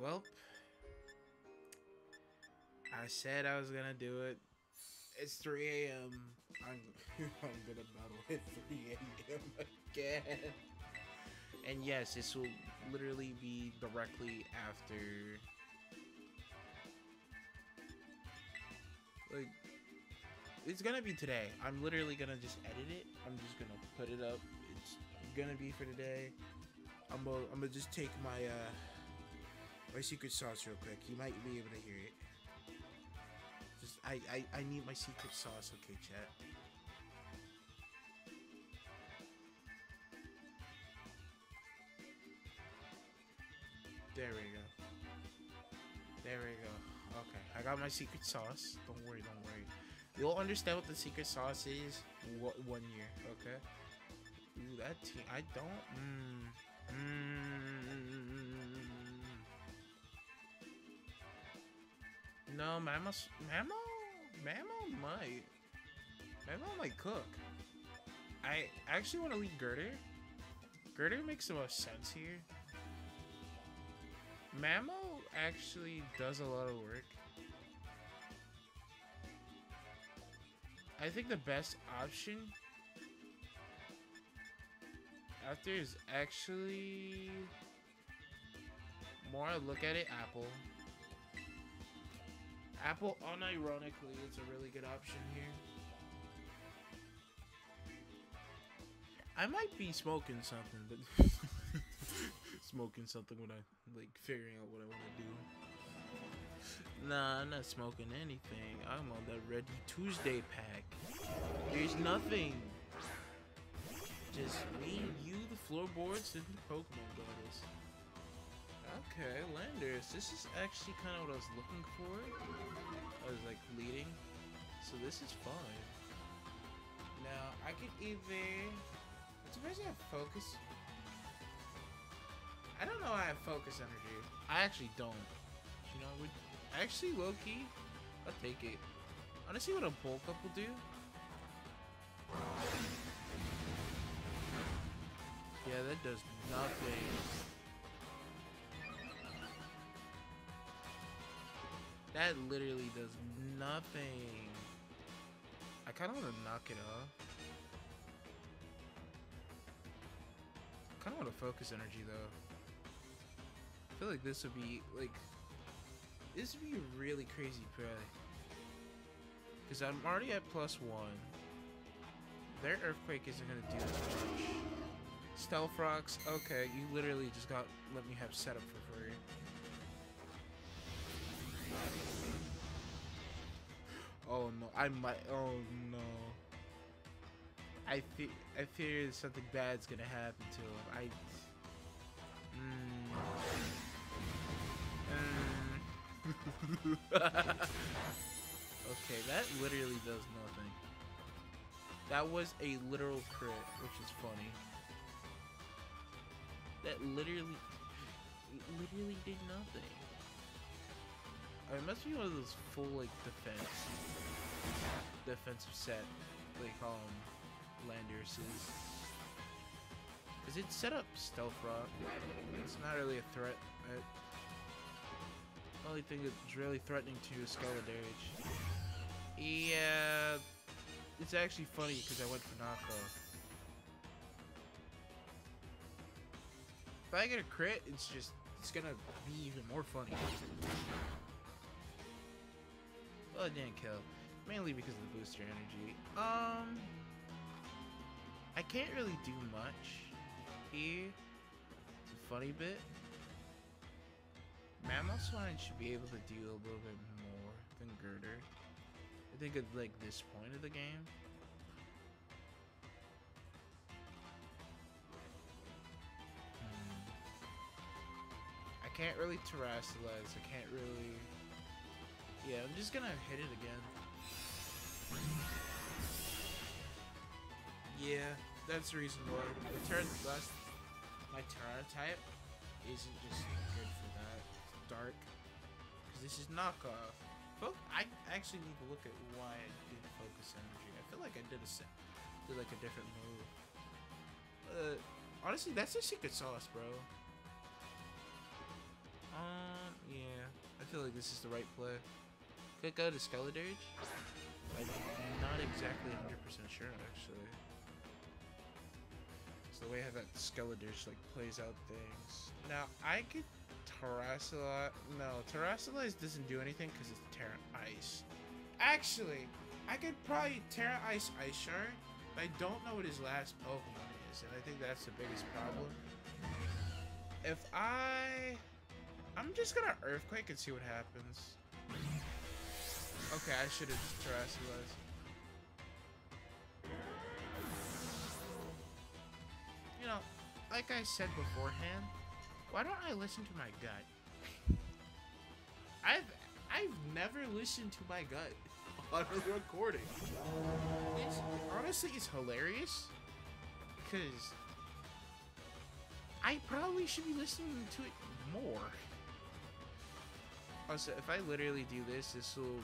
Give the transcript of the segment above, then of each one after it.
Well, I said I was gonna do it. It's 3 a.m. I'm, I'm gonna battle at 3 a.m. again. And yes, this will literally be directly after. Like, it's gonna be today. I'm literally gonna just edit it. I'm just gonna put it up. It's gonna be for today. I'm gonna, I'm gonna just take my uh my secret sauce real quick. You might be able to hear it. Just I I, I need my secret sauce. Okay, chat. There we go. There we go. Okay, I got my secret sauce. Don't worry, don't worry. You'll understand what the secret sauce is one year, okay? Ooh, that team. I don't. Mmm. Mmm. No, Mama's. Mama? Mama might. Mama might cook. I actually want to leave Gurdurr. Gurdurr makes the most sense here. Mamo actually does a lot of work. I think the best option after is actually more look at it, Apple. Apple, unironically, it's a really good option here. I might be smoking something, but smoking something when I like figuring out what I want to do. Nah, I'm not smoking anything. I'm on that Ready Tuesday pack. There's nothing. Just me, you, the floorboards, and the Pokemon goddess. Okay, Landorus. This is actually kind of what I was looking for. I was like leading. So this is fine. Now, I could either... It's amazing I have focus. I don't know why I have focus energy. I actually don't. You know, would actually low-key, I'll take it. I want to see what a bulk up will do. Yeah, that does nothing. That literally does nothing. I kind of want to knock it off. I kind of want to focus energy though. I feel like this would be like this would be a really crazy play. Because I'm already at plus one. Their earthquake isn't gonna do as much. Stealth rocks, okay, you literally just got let me have setup for Oh no, I might. Oh no. I fe I fear something bad's gonna happen to him. I. Mm. Mm. okay, that literally does nothing. That was a literal crit, which is funny. That literally, literally did nothing. it must be one of those full like defense, defensive set, they call um, Landorus is. It set up Stealth Rock. It's not really a threat. The only thing that's really threatening to you is. Yeah, it's actually funny because I went for knockoff. If I get a crit, it's just, it's gonna be even more funny. Well, it didn't kill. Mainly because of the booster energy. Um, I can't really do much here. It's a funny bit. Mamoswine should be able to do a little bit more than Gurdurr. I think at like this point of the game. I can't really terrestrialize. I can't really... Yeah, I'm just gonna hit it again. Yeah, that's the reason why. The turn last my Tyrant type isn't just good for that. It's dark. Because this is knockoff. Fo I actually need to look at why I did focus energy. I feel like I did a set did like a different move. Uh honestly that's a secret sauce, bro. Um yeah. I feel like this is the right play. Could go to Skeledirge. I'm not exactly 100% sure, actually. It's the way how that Skeledirge, like, plays out things. Now, I could Terastallize... No, Terastallize doesn't do anything because it's Tera Ice. Actually, I could probably Tera Ice Ice Shard, but I don't know what his last Pokemon is, and I think that's the biggest problem. If I... I'm just gonna Earthquake and see what happens. Okay, I should have just Terastallize. You know, like I said beforehand, why don't I listen to my gut? I've I've never listened to my gut on a recording. It's, honestly, it's hilarious because I probably should be listening to it more. Also, if I literally do this, this will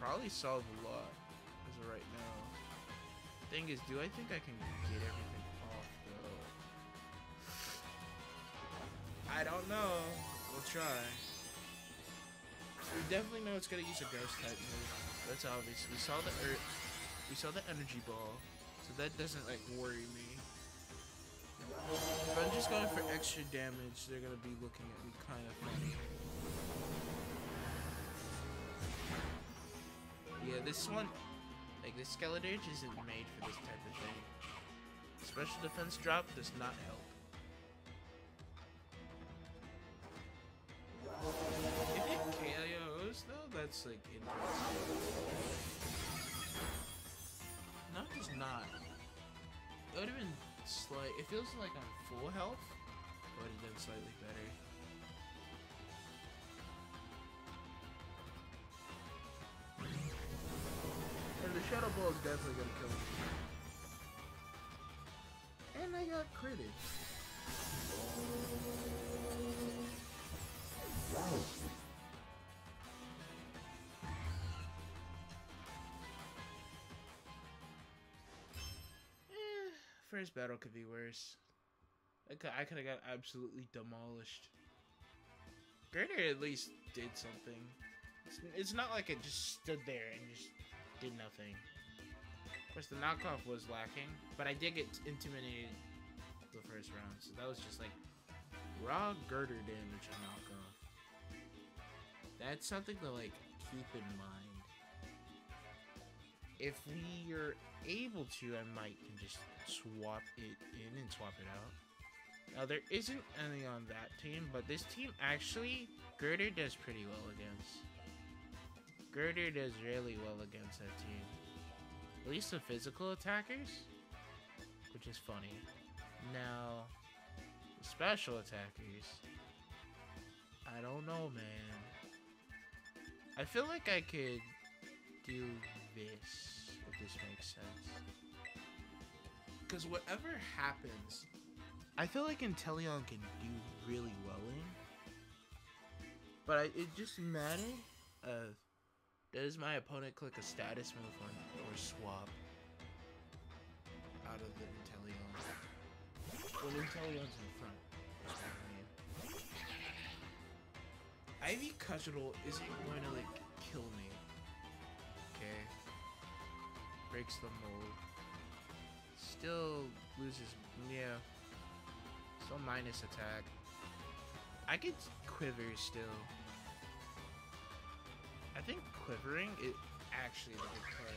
probably solve a lot as of right now. Thing is, do I think I can get everything? Off though? I don't know. We'll try. We definitely know it's gonna use a ghost type move. That's obvious. We saw the earth. We saw the energy ball, so that doesn't like worry me. If I'm just going for extra damage, they're gonna be looking at me kind of funny. Yeah, this one, like this Skeledirge isn't made for this type of thing. Special defense drop does not help. If it KOs though, that's like interesting. Not just not. It would have been slight. It feels like I'm full health. but It would have been slightly better. Shadow Ball is definitely gonna kill me. And I got critted. Eh, first battle could be worse. I could, I could have got absolutely demolished. Gurdurr at least did something. It's, it's not like it just stood there and just did nothing. Of course, the knockoff was lacking, but I did get intimidated the first round, so that was just like raw Gurdurr damage on knockoff. That's something to like keep in mind. If we are able to, I might can just swap it in and swap it out. Now there isn't any on that team, but this team actually Gurdurr does pretty well against. Gurdurr does really well against that team. At least the physical attackers, which is funny. Now, special attackers, I don't know, man. I feel like I could do this, if this makes sense. Because whatever happens, I feel like Inteleon can do really well in. But I, it just matters of does my opponent click a status move on or swap out of the Inteleon? When Inteleon's in front. Ivy Cudgel isn't going to like kill me. Okay. Breaks the mold. Still loses yeah. Still minus attack. I get quiver still. I think quivering is actually the good play.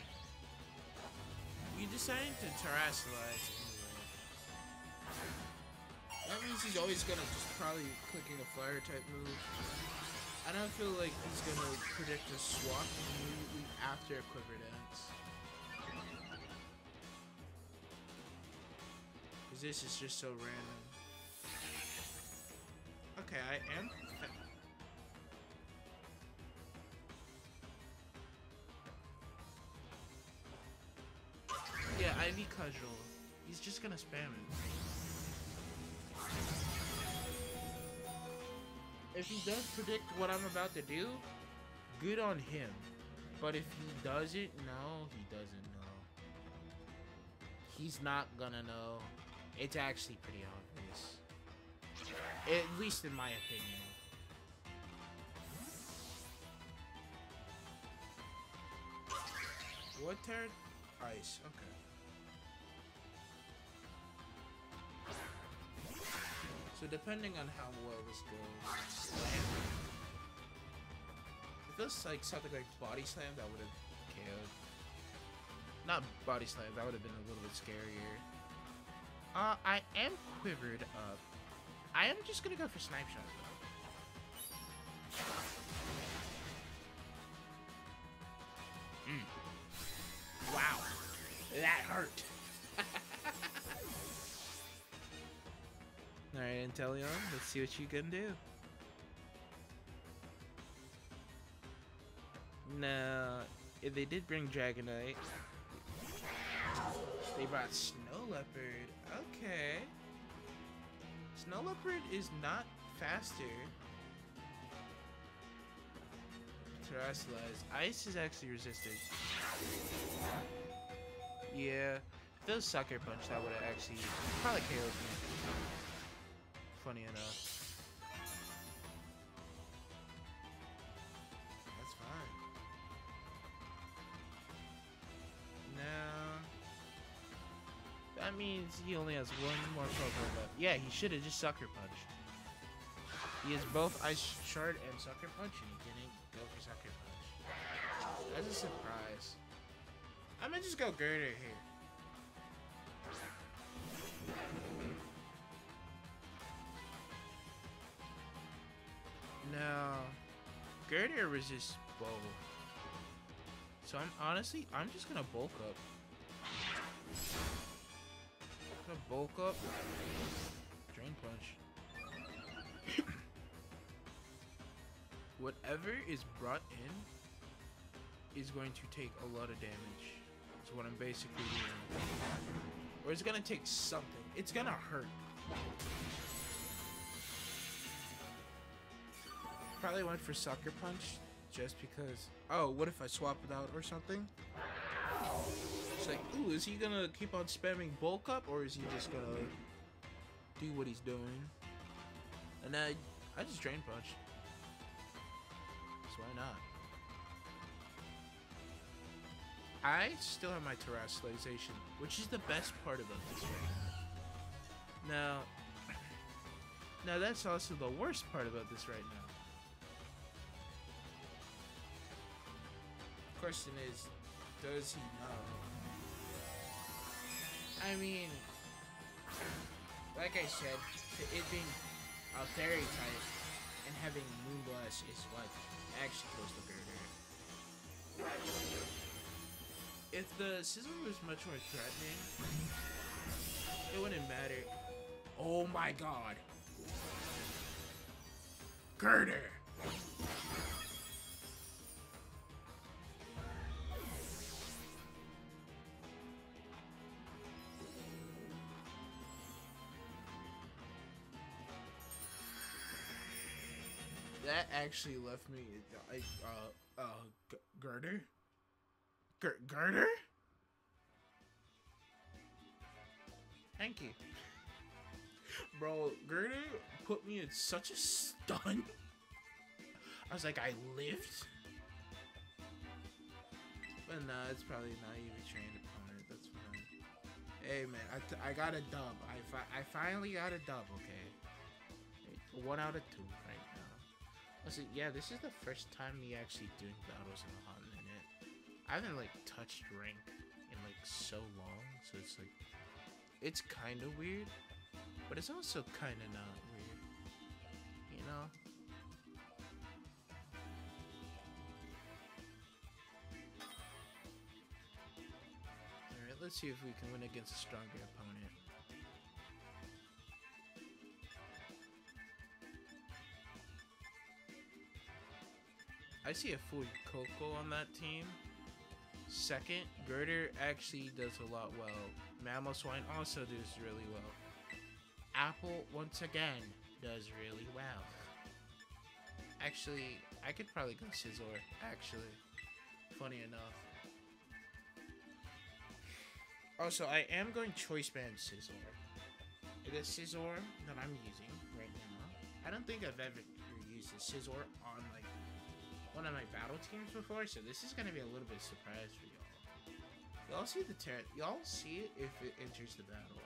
You decided to terastallize anyway. That means he's always gonna just probably clicking a flyer type move. I don't feel like he's gonna predict a swap immediately after a quiver dance. Cause this is just so random. Okay, I am. Ivy Cudgel. He's just gonna spam it. If he does predict what I'm about to do, good on him. But if he doesn't, no, he doesn't know. He's not gonna know. It's actually pretty obvious. At least in my opinion. What turn? Ice, okay. So depending on how well this goes, slam. If this like something like body slam, that would have KO'd. Not body slam. That would have been a little bit scarier. Uh, I am quivered up. I am just gonna go for snipe shot. Mm. Wow, that hurt. Inteleon, let's see what you can do. Now, if they did bring Dragonite, they brought Snow Leopard. Okay. Snow Leopard is not faster. Terrestrialized. Ice is actually resistant. Yeah. If those sucker punch, that would have actually probably KO'd me. Funny enough. That's fine. Now, that means he only has one more Pokemon left. Yeah, he should have just Sucker Punched. He has both Ice Shard and Sucker Punch, and he didn't go for Sucker Punch. That's a surprise. I'm gonna just go Gurdurr here. Now, Gurdurr resists both. So I'm honestly, I'm just gonna bulk up. I'm Gonna bulk up. Drain punch. Whatever is brought in is going to take a lot of damage. That's what I'm basically doing. Or it's gonna take something. It's gonna hurt. Probably went for Sucker Punch just because. Oh, what if I swap it out or something? It's like, ooh, is he gonna keep on spamming bulk up or is he just gonna do what he's doing? And I, I just drain punch. So why not? I still have my terrestrialization, which is the best part about this. Now, now that's also the worst part about this right now. Question is, does he know? I mean, like I said, it being a fairy type and having Moonblast is what actually kills the Gurdurr. If the Scizor was much more threatening, it wouldn't matter. Oh my god. Gurdurr! That actually left me like uh uh Gurdurr Gurdurr thank you. Bro Gurdurr put me in such a stun i was like i lived but nah it's probably not even trained opponent that's fine. Hey man I, I got a dub. I, fi- I finally got a dub okay? One out of two right Listen, yeah, this is the first time me actually doing battles in a hot minute. I haven't like touched rank in like so long, so it's like it's kind of weird, but it's also kind of not weird, you know. Alright, let's see if we can win against a stronger opponent. I see a full Coco on that team. Second, Gurdurr actually does a lot well. Mamoswine also does really well. Apple, once again, does really well. Actually, I could probably go Scizor, actually. Funny enough. Also, I am going Choice Band Scizor. It is Scizor that I'm using right now. I don't think I've ever used a Scizor on, like, one of my battle teams before, so this is gonna be a little bit surprise for y'all. Y'all see the ter- y'all see it if it enters the battle.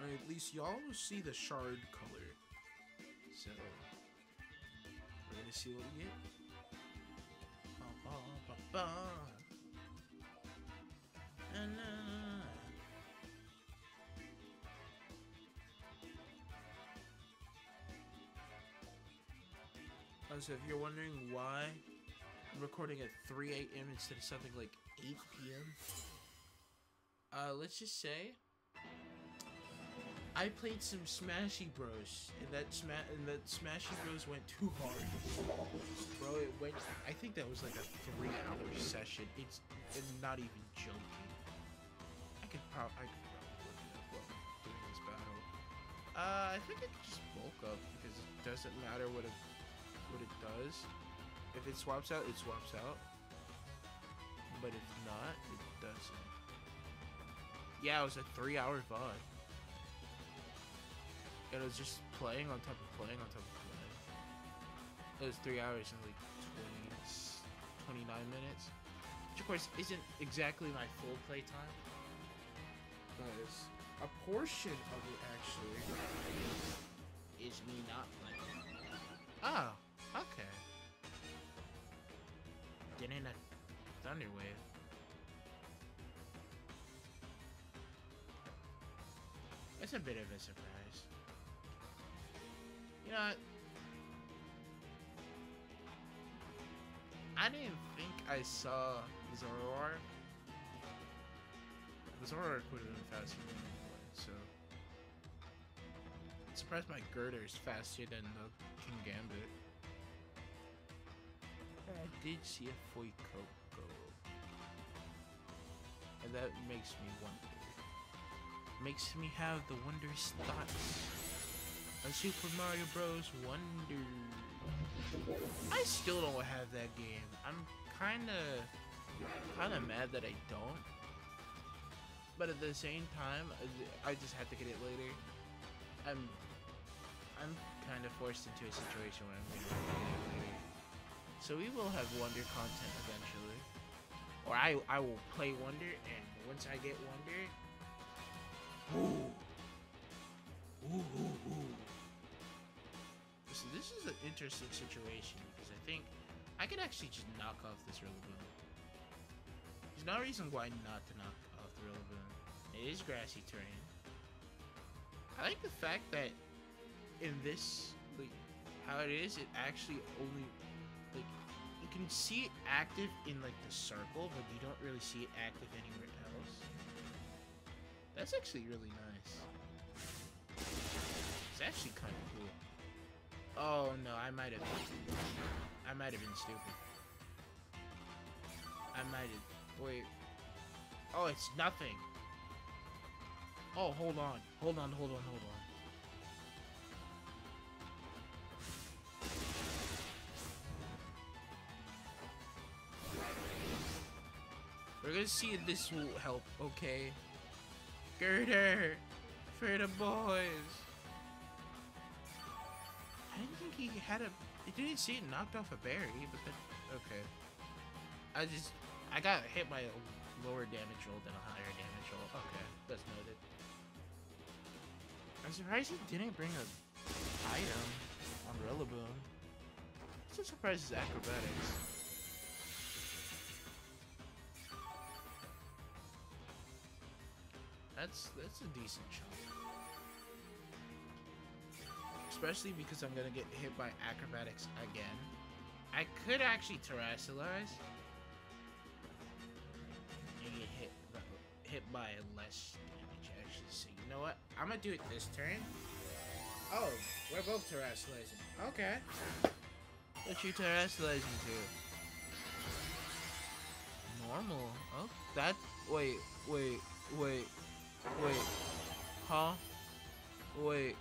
Or at least y'all see the shard color. So we're gonna see what we get. Ba, ba, ba, Oh, so if you're wondering why I'm recording at 3 a.m. instead of something like 8 p.m., uh, let's just say I played some Smashy Bros, and that sma- and that Smashy Bros went too hard, bro. It went. I think that was like a three-hour session. It's, it's not even joking. I could probably I could probably this battle. Uh, I think I just bulk up because it doesn't matter what it what it does. If it swaps out, it swaps out. But if not, it doesn't. Yeah, it was a three-hour VOD. It was just playing on top of playing on top of playing. It was three hours and like 20, 29 minutes. Which of course isn't exactly my full play time. But it's a portion of it actually is me not playing. Oh, okay. Getting a thunder wave. That's a bit of a surprise. You know, what? I didn't think I saw Zoroark. Zoroark would have been faster than anyway, so. I'm surprised my Gurdurr is faster than the King Gambit. I did see a Fuecoco. And that makes me wonder. Makes me have the wondrous thoughts. A Super Mario Bros. Wonder. I still don't have that game. I'm kinda, kinda mad that I don't. But at the same time, I just have to get it later. I'm, I'm kind of forced into a situation where I'm gonna get it later. So we will have Wonder content eventually. Or I, I will play Wonder, and once I get Wonder, ooh, ooh, ooh, ooh. So this is an interesting situation because I think I could actually just knock off this Rillaboom. There's no reason why not to knock off the Rillaboom. It is grassy terrain. I like the fact that in this, like, how it is, it actually only, can see it active in, like, the circle, but you don't really see it active anywhere else. That's actually really nice. It's actually kind of cool. Oh no, I might have. I might have been stupid. I might have. Wait. Oh, it's nothing. Oh, hold on. Hold on, hold on, hold on. See if this will help, okay? Gurdurr! For the boys! I didn't think he had a... a. I didn't see it knocked off a berry, but then. Okay. I just. I got hit by a lower damage roll than a higher damage roll. Okay, that's noted. I'm surprised he didn't bring a item on Rillaboom. I'm so surprised his acrobatics. That's that's a decent chunk. Especially because I'm gonna get hit by acrobatics again. I could actually terastallize. And get hit hit by less damage actually. So you know what? I'm gonna do it this turn. Oh, we're both terastallizing. Okay. What you terastallizing to? Normal. Oh, that. Wait, wait, wait, wait. Huh? Wait.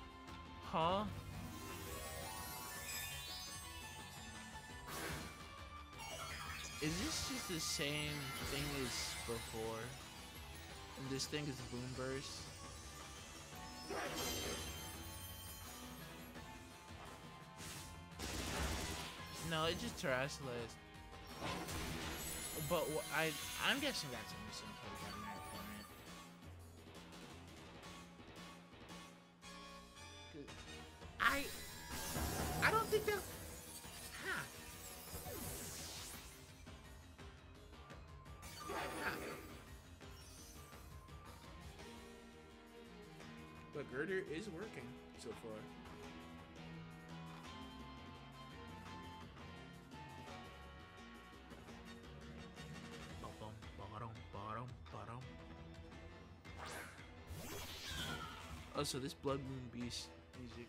Huh? Is this just the same thing as before? And this thing is Boom Burst? No, it just terrestrialized. But I, I'm guessing that's a missing code is working so far. Also, oh, this Blood Moon Beast music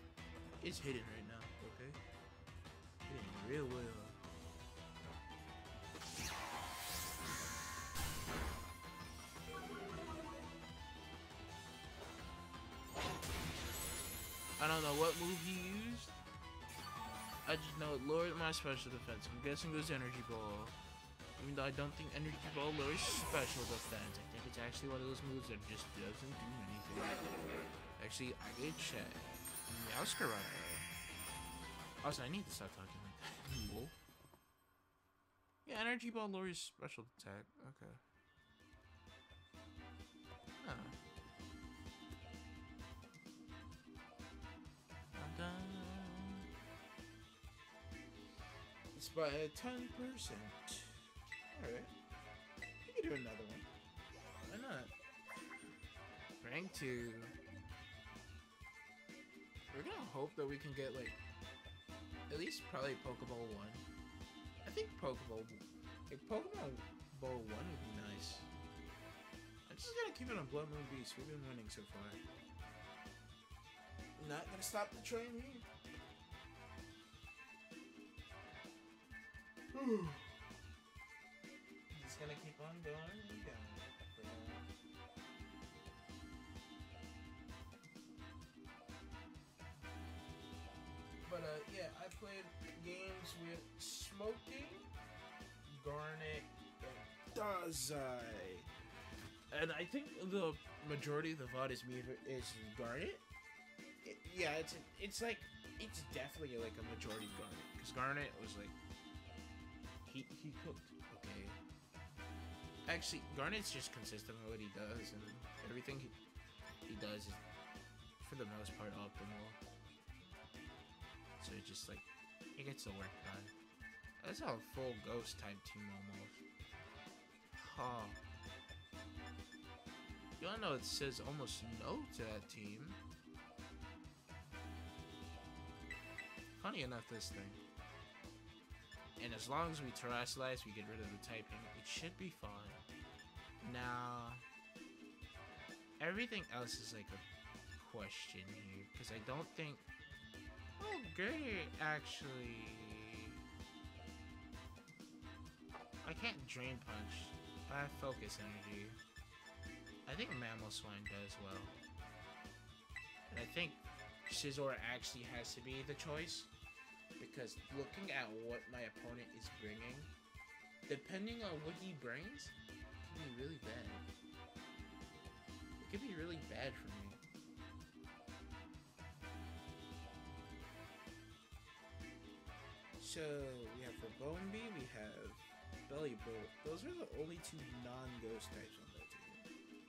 is hidden right now, okay? Hidden real well. Lowered my special defense. I'm guessing it was Energy Ball. Even though I don't think Energy Ball lowers special defense, I think it's actually one of those moves that just doesn't do anything. Actually, I get check. Right Also, I need to stop talking like that. Yeah, Energy Ball lowers special attack. Okay. It's by 10%. Alright. We can do another one. Why not? Rank 2. We're gonna hope that we can get, like, at least probably Pokeball 1. I think Pokeball, like, Pokemon Ball 1 would be nice. I'm just gonna keep it on Blood Moon Beast. We've been winning so far. Not gonna stop the train here. Just gonna keep on going and going. But uh, yeah, I played games with Smoking, Garnet, and Dazai. And I think the majority of the VOD is me is Garnet. It, yeah, it's it's like it's definitely like a majority of Garnet because Garnet was like he he cooked okay. Actually, Garnet's just consistent with what he does, and everything he he does is for the most part optimal. So it just like it gets the work done. That's a full ghost type team almost. Huh. You all know it says almost no to that team. Funny enough, this thing. And as long as we terrestrialize, we get rid of the typing, it should be fine. Now, everything else is like a question here, because I don't think... Oh, Gertie actually... I can't Drain Punch, but I have Focus Energy. I think Mamoswine does well. And I think Scizor actually has to be the choice. Because looking at what my opponent is bringing, depending on what he brings, it can be really bad. It could be really bad for me. So we have for Bee, we have Belly Bolt. Those are the only two non-ghost types on that team.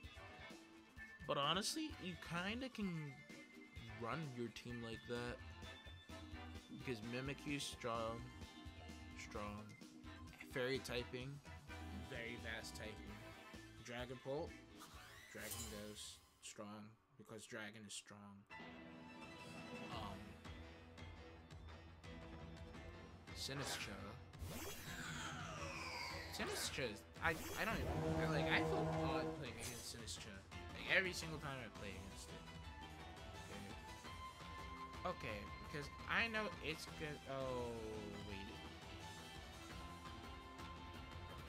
But honestly, you kinda can run your team like that. Because Mimikyu's strong, strong. Fairy typing, very fast typing. Dragon Bolt, Dragon Ghost, strong. Because Dragon is strong. Um, Sinistcha. Sinistcha, I I don't even like. I feel odd playing against Sinistcha. Like every single time I play against it. Okay. Because I know it's good. Oh wait.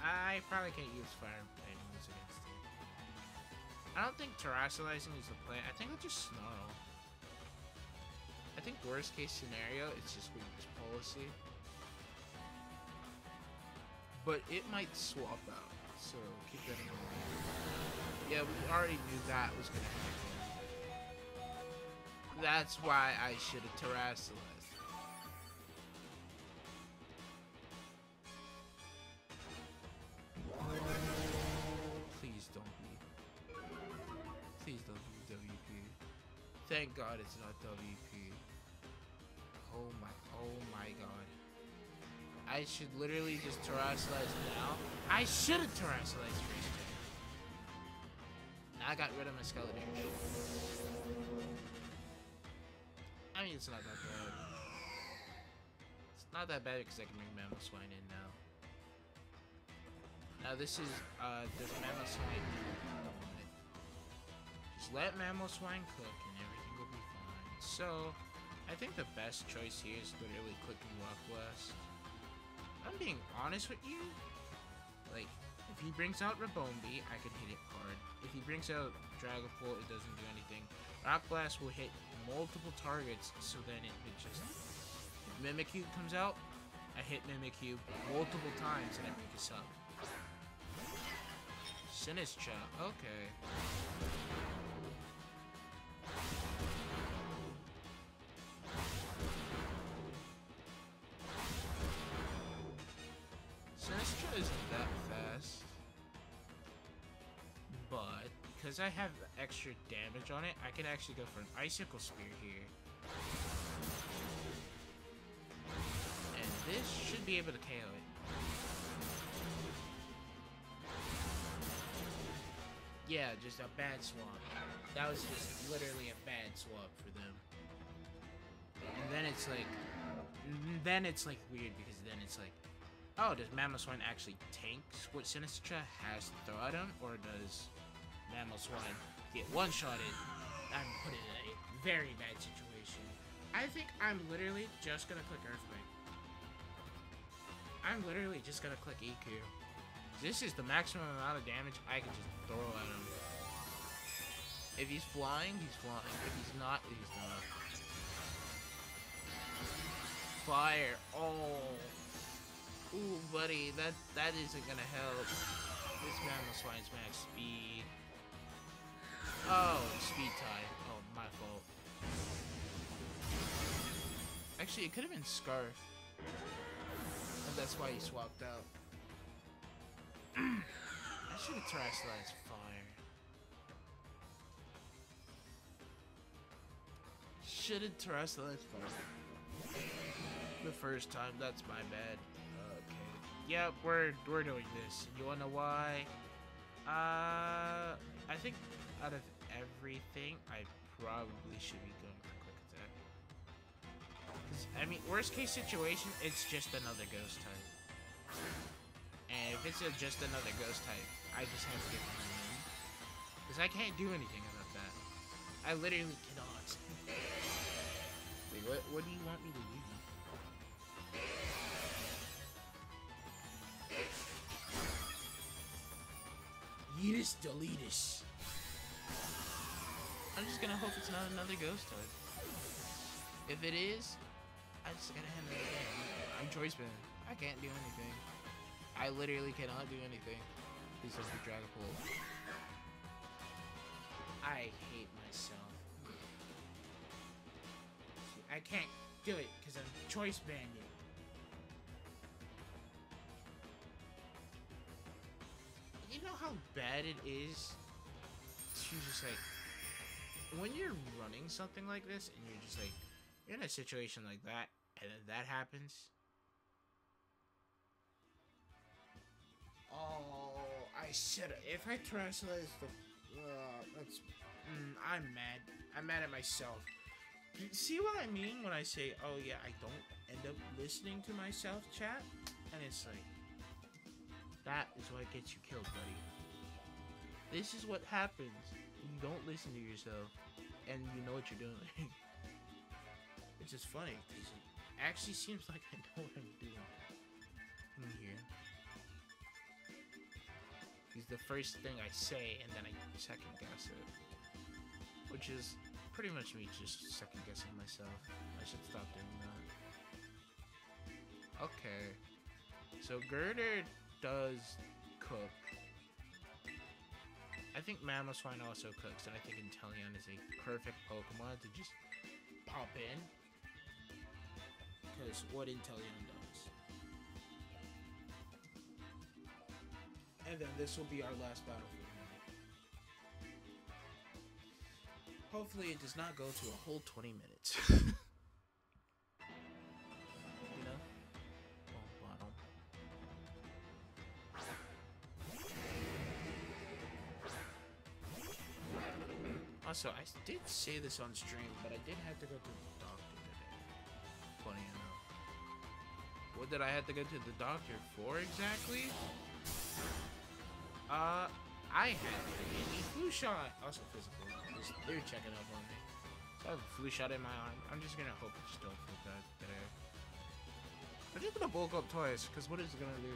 I probably can't use fire against it. I don't think terrestrializing is the play. I think I'll just snarl. I think worst case scenario, it's just weakness policy. But it might swap out, so keep that in mind. Yeah, we already knew that was gonna happen. That's why I should have Terrasylus. Please don't be. Please don't be WP. Thank God it's not WP. Oh my, oh my God. I should literally just Terastallize now. I should have Terastallized first. I got rid of my Skeleton. It's not that bad. It's not that bad because I can bring Mammoth Swine in now. Now this is, uh, there's Mamoswine. Just let Mammoth Swine cook and everything will be fine. So, I think the best choice here is literally clicking Rock Blast. I'm being honest with you. Like, if he brings out Rabombi, I can hit it hard. If he brings out Dragapult, it doesn't do anything. Rock Blast will hit multiple targets, so then it would just... If Mimikyu comes out, I hit Mimikyu multiple times and I pick us up. Sinistcha, okay. Because I have extra damage on it, I can actually go for an Icicle Spear here. And this should be able to KO it. Yeah, just a bad swap. That was just literally a bad swap for them. And then it's like, then it's like weird because then it's like, oh, does Mamoswine actually tank what Sinistcha has to throw at him, or does Mamoswine get one-shotted and put in a very bad situation? I think I'm literally just gonna click Earthquake. I'm literally just gonna click EQ. This is the maximum amount of damage I can just throw at him. If he's flying, he's flying. If he's not, he's not. Fire. Oh. Ooh, buddy, that that isn't gonna help. This Mamoswine's max speed. Oh, speed tie. Oh, my fault. Actually, it could have been Scarf. And that's why he swapped out. I should have terrestrialized fire. Should have terrestrialized fire. The first time, that's my bad. Okay. Yep, we're we're doing this. You wanna know why? Uh, I think out of everything, I probably should be going for quick attack. I mean, worst case situation, it's just another ghost type. And if it's just another ghost type, I just have to get my. Because I can't do anything about that. I literally cannot. Wait, what, what do you want me to do? Yeetus deletus. I'm just gonna hope it's not another ghost type. If it is, I just gotta hand it again. I'm choice band. I can't do anything. I literally cannot do anything. Please don't be Dragapult. I hate myself. I can't do it because I'm choice banded. You know how bad it is to just like when you're running something like this and you're just like you're in a situation like that and then that happens Oh, I should. If I translate the. Uh, that's. Mm, I'm mad. I'm mad at myself. See what I mean when I say, oh yeah, I don't end up listening to myself chat? And it's like. That is what gets you killed, buddy. This is what happens you don't listen to yourself and you know what you're doing. it's just funny it actually seems like I know what I'm doing in here is the first thing I say, and then I second guess it. Which is pretty much me just second guessing myself. I should stop doing that. Okay. So Gurdurr does cook. I think Mamoswine also cooks, and I think Inteleon is a perfect Pokemon to just pop in. Because what Inteleon does. And then this will be our last battle for. Hopefully it does not go to a whole 20 minutes. Also, I did say this on stream, but I did have to go to the doctor today. Funny enough. What did I have to go to the doctor for exactly? Uh, I had a flu shot. Also physical. They're checking up on me. So I have a flu shot in my arm. I'm just gonna hope it's still feel good today. I'm just gonna bulk up twice, because what is it gonna do?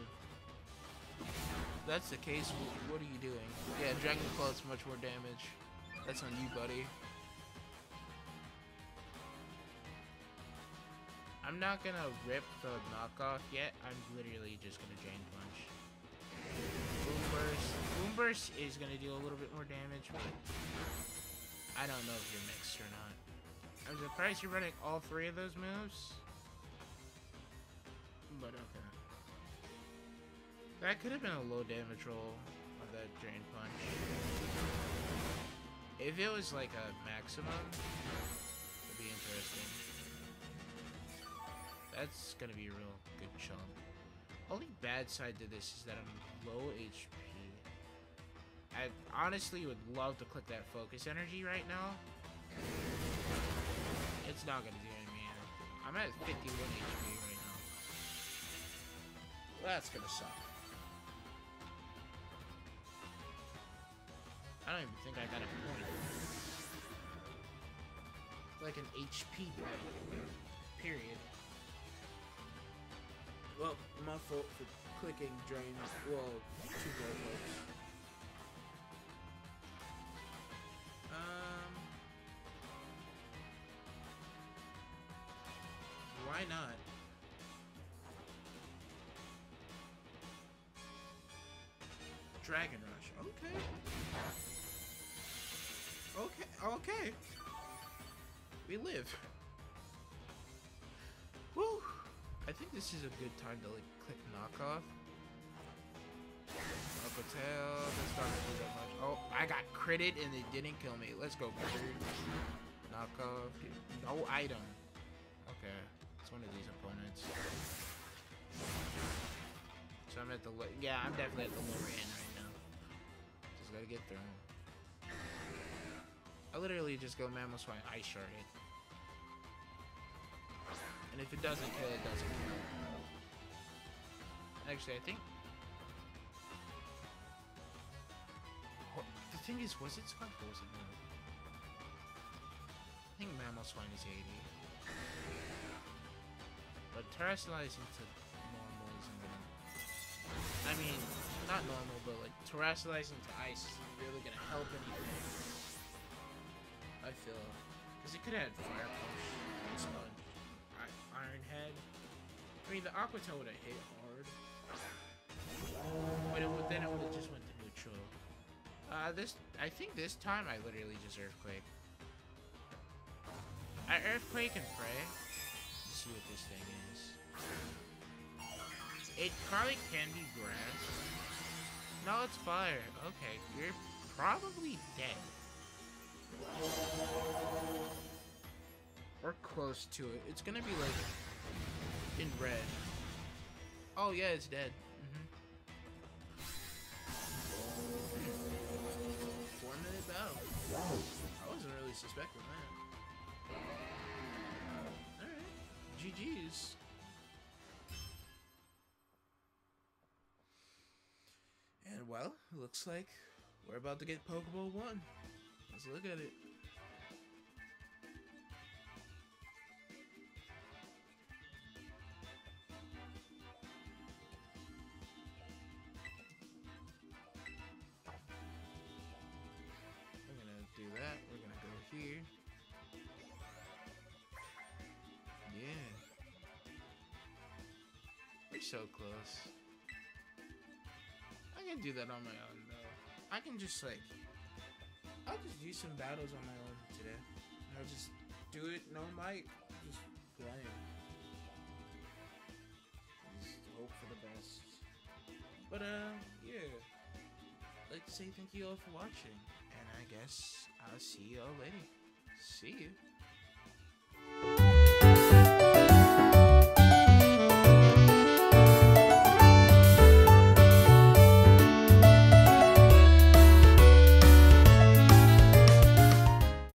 If that's the case, what are you doing? Yeah, Dragon Claw's much more damage. That's on you, buddy. I'm not gonna rip the knockoff yet. I'm literally just gonna Drain Punch. Boom Burst. Boom Burst is gonna do a little bit more damage, but I don't know if you're mixed or not. I'm surprised you're running all three of those moves. But okay. That could have been a low damage roll of that Drain Punch. If it was like a maximum, it'd be interesting. That's gonna be a real good chunk. Only bad side to this is that I'm low HP. I honestly would love to click that focus energy right now. It's not gonna do any anything. I'm at 51 HP right now. That's gonna suck. I don't even think I got a point. Like an HP point. Period. Well, my fault for clicking drains. Well, two gold hopes. Um. Why not? Dragon Rush. Okay. Okay. Okay. We live. Woo. I think this is a good time to like click knockoff. Uncle Tail, that's not gonna do that much. Oh, I got critted and it didn't kill me. Let's go, Blizzard. Knockoff. No item. Okay, it's one of these opponents. So I'm at the yeah, I'm definitely at the lower end right now. Just gotta get through. I literally just go Mamoswine Ice Shard it. And if it doesn't kill, it doesn't kill. Actually, I think... The thing is, was it Scarf or was it? I think Mamoswine is 80. But terastallizing to normal isn't gonna... I mean, not normal, but like terastallizing to ice isn't really gonna help anything. I feel. Because it could have had Fire Punch Iron Head. I mean, the Aqua Tail would have hit hard. But it would, then it would have just went to neutral. Uh, this, I think this time I literally just Earthquake. I Earthquake and Pray. Let's see what this thing is. It probably can be grass. No, it's fire. Okay, you're probably dead. Or close to it. It's gonna be like in red. Oh yeah, it's dead. hmm Four minute battle. I wasn't really suspecting that. Alright. GG's. And well, looks like we're about to get Pokeball 1. Let's look at it. We're gonna do that. We're gonna go here. Yeah. We're so close. I can do that on my own though. I can just like I'll just do some battles on my own today. I'll just do it, no mic, just play. Just hope for the best. But uh, yeah. I'd like to say thank you all for watching, and I guess I'll see y'all later. See you.